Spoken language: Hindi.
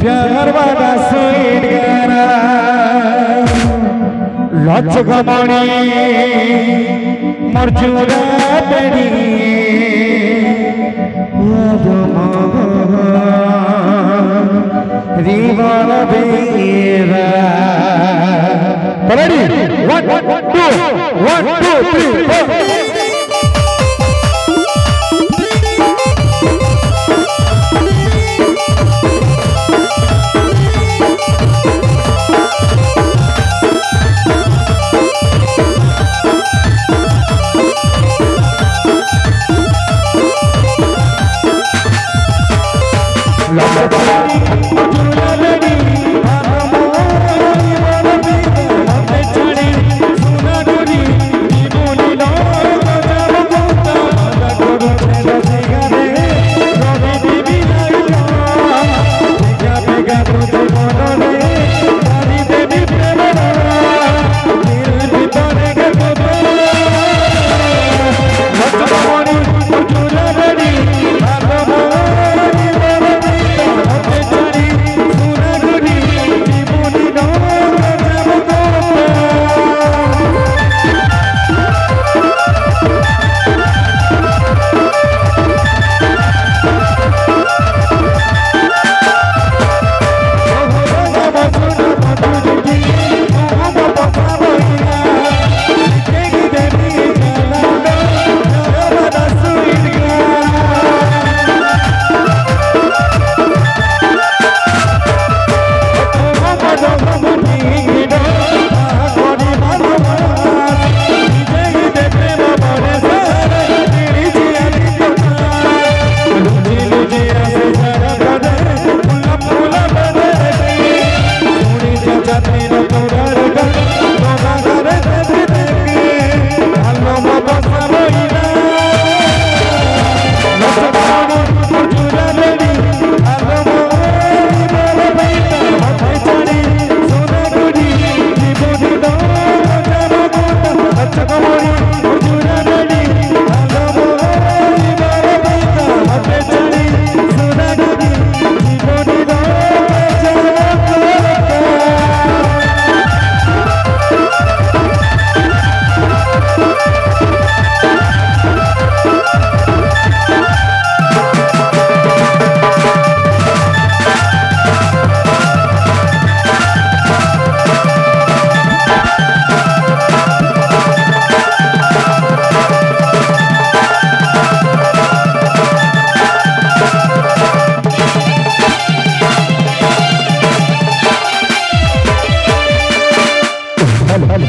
प्यार वाला स्वीट गाना लच गमणी मर्जुरा बेरा Ready? One, two, one, two, three, four.